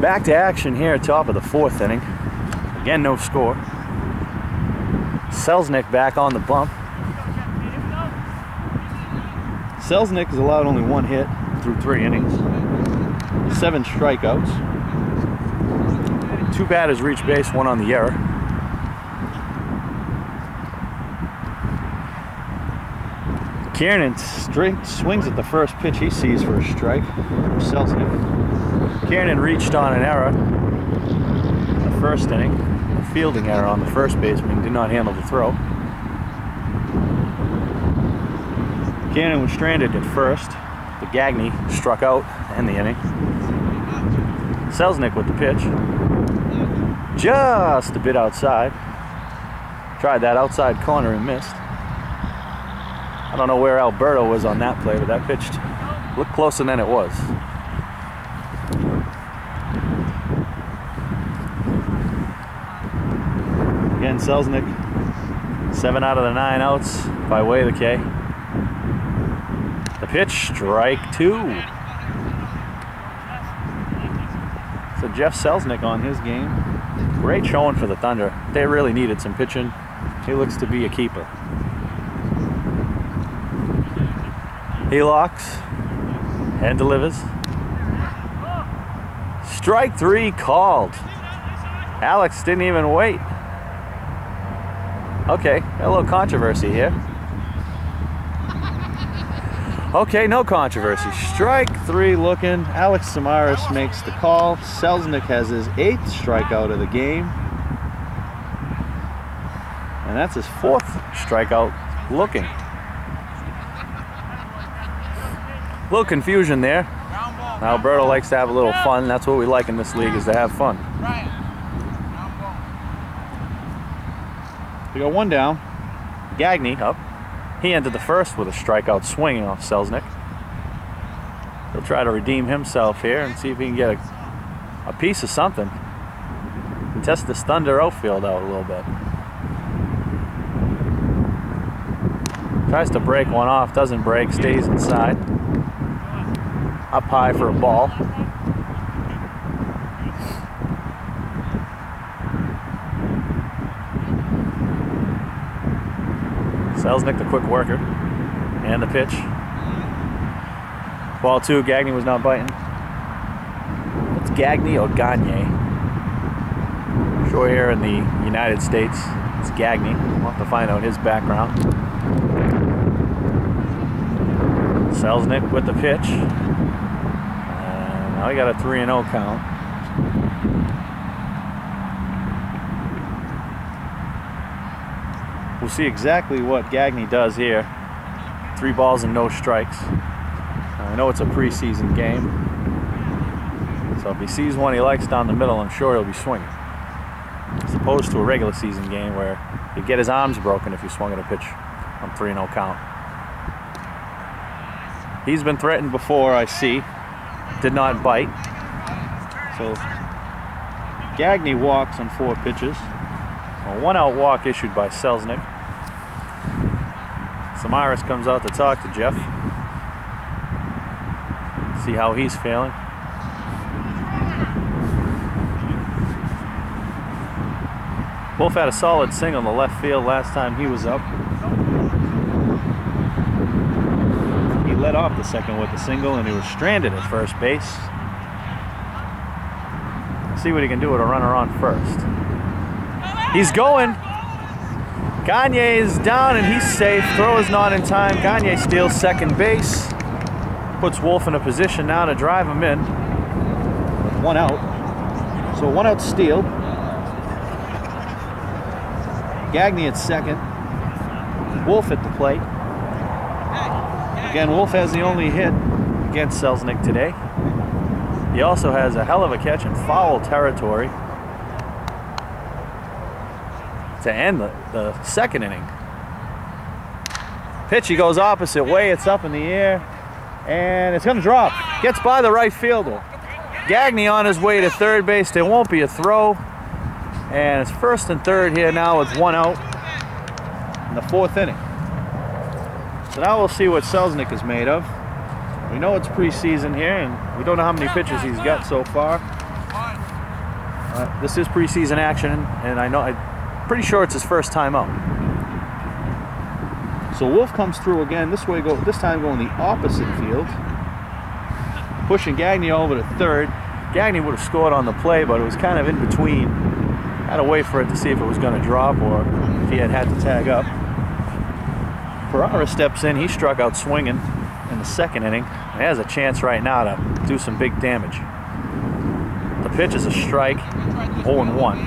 Back to action here, top of the fourth inning. Again, no score. Selznick back on the bump. Selznick has allowed only one hit through three innings, seven strikeouts. Two batters reach base, one on the error. Kiernan swings at the first pitch he sees for a strike. Selznick. Kiernan reached on an error in the first inning. A fielding error on the first baseman. Did not handle the throw. Kiernan was stranded at first. The Gagne struck out in the inning. Selznick with the pitch. Just a bit outside. Tried that outside corner and missed. I don't know where Alberto was on that play, but that pitched looked closer than it was. Again, Selznick, seven out of the nine outs by way of the K. The pitch, strike two. So Jeff Selznick on his game. Great showing for the Thunder. They really needed some pitching. He looks to be a keeper. He locks and delivers. Strike three called. Alex didn't even wait. Okay, a little controversy here. Okay, no controversy. Strike three looking. Alex Samaras makes the call. Selznick has his eighth strikeout of the game. And that's his fourth strikeout looking. A little confusion there. Alberto likes to have a little fun. That's what we like in this league is to have fun. We got one down. Gagne up. He entered the first with a strikeout swinging off Selznick. He'll try to redeem himself here and see if he can get a, a piece of something. And test this Thunder outfield out a little bit. Tries to break one off, doesn't break, stays inside up high for a ball. Selznick, the quick worker, and the pitch. Ball two, Gagne was not biting. It's Gagne or Gagne. Sure, here in the United States, it's Gagne. We'll have to find out his background. Selznick with the pitch. We got a 3 and 0 count. We'll see exactly what Gagne does here. Three balls and no strikes. I know it's a preseason game. So if he sees one he likes down the middle, I'm sure he'll be swinging. As opposed to a regular season game where he'd get his arms broken if he swung at a pitch on 3 0 count. He's been threatened before, I see did not bite. So Gagne walks on four pitches. A one out walk issued by Selznick. Samaras comes out to talk to Jeff. See how he's feeling. Wolf had a solid single in the left field last time he was up. led off the second with a single and he was stranded at first base. See what he can do with a runner on first. He's going. Gagne is down and he's safe. Throw is not in time. Gagne steals second base. Puts Wolf in a position now to drive him in. One out. So one out steal. Gagne at second. Wolf at the plate. Again, Wolf has the only hit against Selznick today. He also has a hell of a catch in foul territory to end the, the second inning. Pitch, he goes opposite way. It's up in the air. And it's going to drop. Gets by the right fielder. Gagne on his way to third base. There won't be a throw. And it's first and third here now with one out in the fourth inning. So now we'll see what Selznick is made of. We know it's preseason here, and we don't know how many pitches he's got so far. Uh, this is preseason action, and I know I'm pretty sure it's his first time out. So Wolf comes through again. This way, go this time going the opposite field, pushing Gagne over to third. Gagne would have scored on the play, but it was kind of in between. Had to wait for it to see if it was going to drop or if he had had to tag up. Ferrara steps in. He struck out swinging in the second inning. He has a chance right now to do some big damage. The pitch is a strike, 0 1.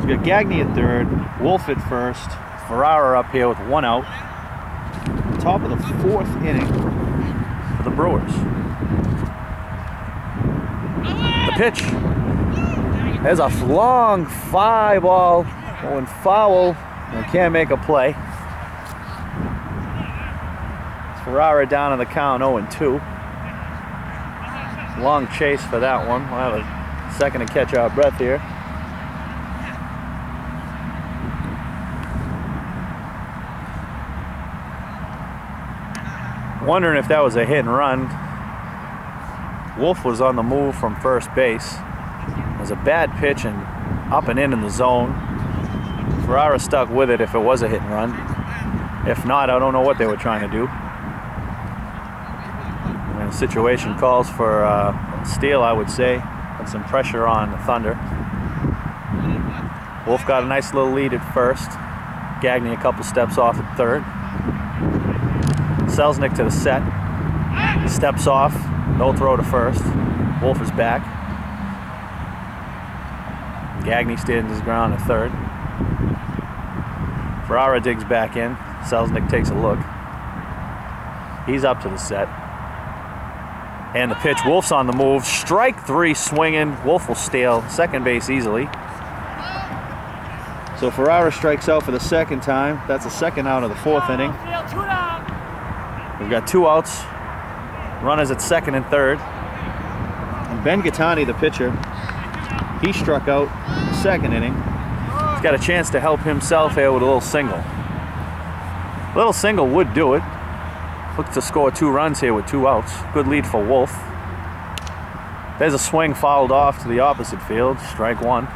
He's got Gagne at third, Wolf at first, Ferrara up here with one out. Top of the fourth inning for the Brewers. The pitch. There's a long fly ball going foul and can't make a play. Ferrara down in the count 0 2. Long chase for that one. We'll have a second to catch our breath here. Wondering if that was a hit and run. Wolf was on the move from first base. It was a bad pitch and up and in in the zone. Ferrara stuck with it if it was a hit and run. If not, I don't know what they were trying to do. And the situation calls for uh, steal, I would say, and some pressure on the Thunder. Wolf got a nice little lead at first. Gagne a couple steps off at third. Selznick to the set. Steps off. No throw to first. Wolf is back. Gagne stands his ground at third. Ferrara digs back in. Selznick takes a look. He's up to the set. And the pitch. Wolf's on the move. Strike three swinging. Wolf will steal second base easily. So Ferrara strikes out for the second time. That's the second out of the fourth inning. We've got two outs. Runners at second and third. And Ben Gattani, the pitcher, he struck out second inning. Got a chance to help himself here with a little single. A Little single would do it. Looks to score two runs here with two outs. Good lead for Wolf. There's a swing fouled off to the opposite field. Strike one.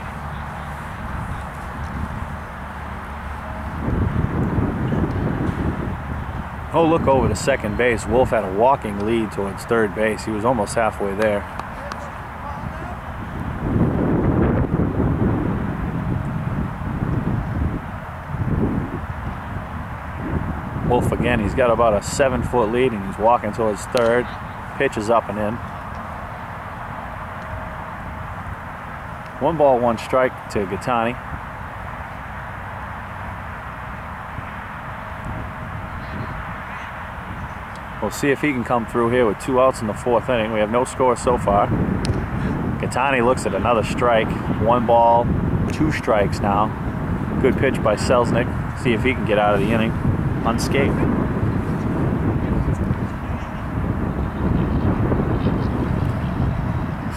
Oh, look over to second base. Wolf had a walking lead towards third base. He was almost halfway there. Wolf again, he's got about a seven foot lead and he's walking towards third. Pitch is up and in. One ball, one strike to Gattani. We'll see if he can come through here with two outs in the fourth inning. We have no score so far. Gattani looks at another strike. One ball, two strikes now. Good pitch by Selznick. See if he can get out of the inning unscathed.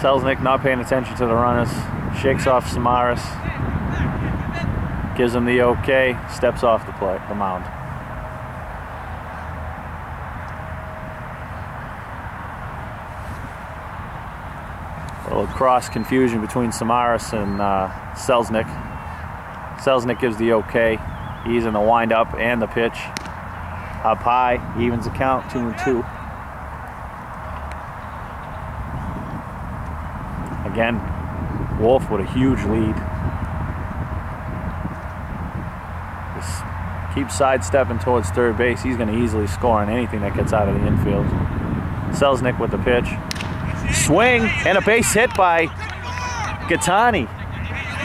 Selznick not paying attention to the runners. Shakes off Samaras. Gives him the okay. Steps off the play, the mound. A little cross confusion between Samaras and uh, Selznick. Selznick gives the okay. He's in the windup and the pitch. Up high, evens the count, two and two. Again, Wolf with a huge lead. Just keep sidestepping towards third base. He's going to easily score on anything that gets out of the infield. Selznick with the pitch. Swing and a base hit by Gattani.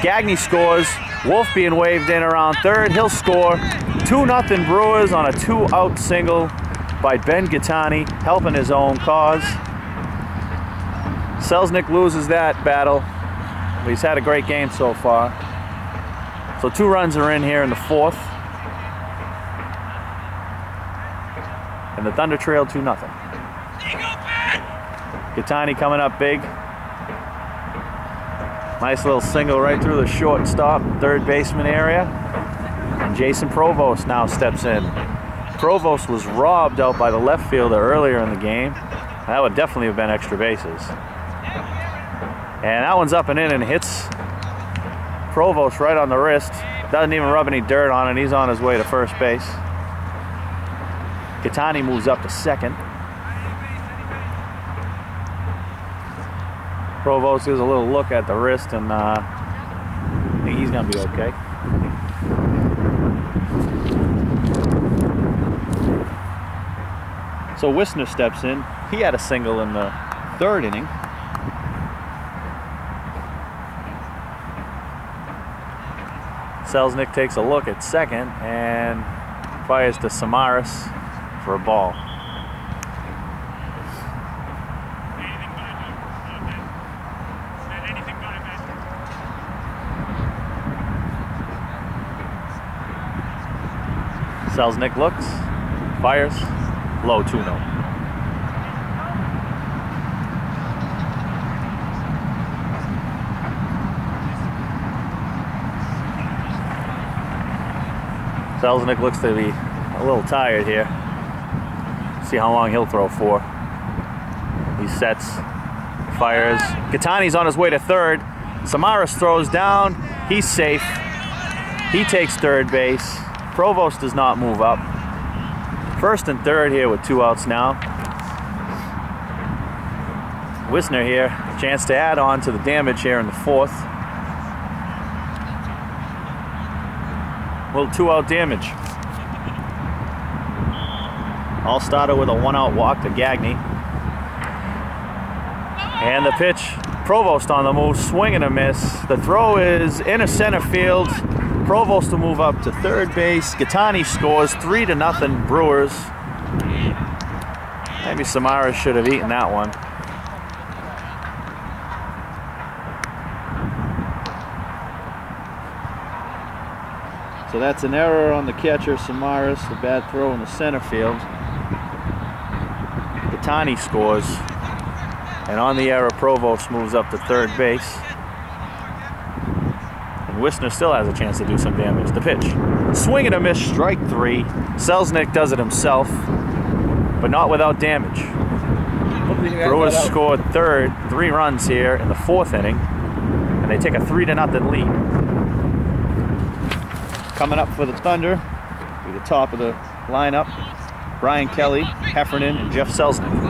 Gagne scores. Wolf being waved in around third. He'll score. 2 0 Brewers on a two out single by Ben Gattani, helping his own cause. Selznick loses that battle. But he's had a great game so far. So two runs are in here in the fourth. And the Thunder trail 2 0. Gattani coming up big. Nice little single right through the shortstop, third baseman area. And Jason Provost now steps in. Provost was robbed out by the left fielder earlier in the game. That would definitely have been extra bases. And that one's up and in and hits Provost right on the wrist. Doesn't even rub any dirt on it. He's on his way to first base. Gattani moves up to second. Provost gives a little look at the wrist and uh, I think he's going to be okay. So Wisner steps in. He had a single in the third inning. Selznick takes a look at second and fires to Samaras for a ball. Selznick looks, fires, low 2 0. Selznick looks to be a little tired here. See how long he'll throw for. He sets, fires. Gattani's on his way to third. Samaras throws down. He's safe. He takes third base. Provost does not move up. First and third here with two outs now. Wisner here, chance to add on to the damage here in the fourth. little two out damage. All started with a one out walk to Gagne. And the pitch, Provost on the move, swing and a miss. The throw is in a center field. Provost to move up to third base. Gattani scores three to nothing Brewers. Maybe Samara should have eaten that one. So that's an error on the catcher, Samaras, the bad throw in the center field. Gattani scores. And on the error, Provost moves up to third base. And Wisner still has a chance to do some damage. The pitch. Swing and a miss, strike three. Selznick does it himself, but not without damage. Brewers scored third, three runs here in the fourth inning, and they take a three to nothing lead. Coming up for the Thunder, be the top of the lineup, Brian Kelly, Heffernan, and Jeff Selznick.